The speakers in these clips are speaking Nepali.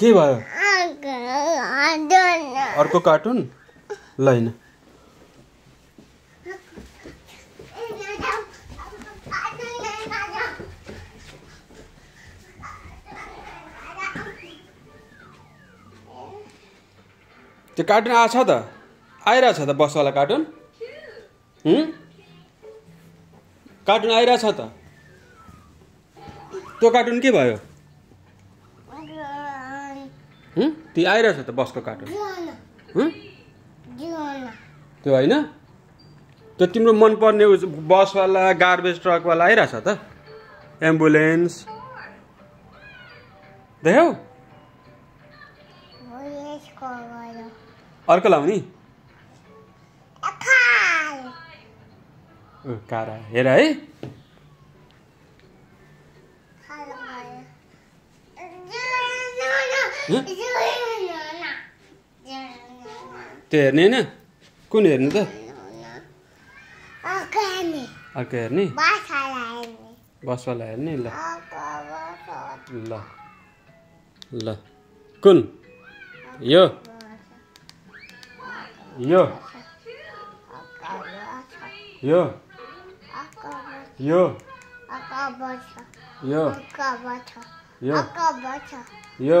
के भयो? अर्को कार्टुन? ल होइन त्यो कार्टुन आएको त? आइरहेछ त बसवाला कार्टुन? कार्टुन आइरहेछ त? त्यो कार्टुन के भयो? त्यो आइरहेछ त बसको कार्टुन हुँ? त्यो होइन? त्यो तिम्रो मनपर्ने बसवाला गार्बेज ट्रकवाला आइरहेछ त? एम्बुलेन्स देख्यौ? अर्को लाउने कारा हेर है। त्यो हेर्ने होइन कुन हेर्ने त अर्को हेर्ने बसवाला हेर्ने ल ल ल कुन यो यो यो यो यो यो यो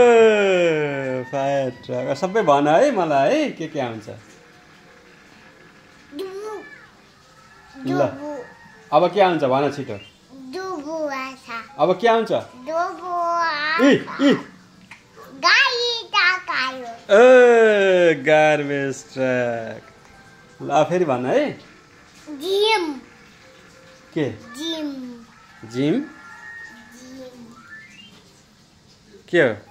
सबै भन है मलाई है? के के आउँछ? ल। अब के आउँछ? भन छिटो। अब के आउँछ? ए गार्बेज ट्रक। ल फेरि भन है। जिम। के? जिम? जिम। के हो?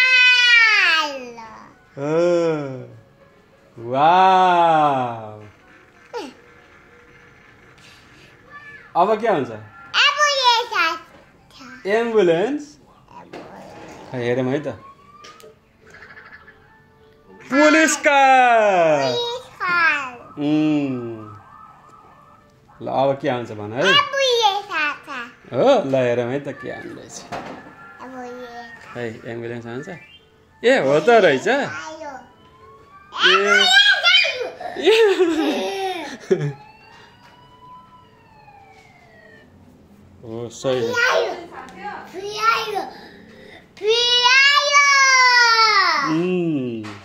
अँ। वाउ अब के साथ एम्बुलेन्स हेरौँ है त। Police car. ल अब के आउँछ भन है? हो ल हेरौँ है त के आउँदैछ। है एम्बुलेन्स आउँछ? ए हो त रहेछ। हो सही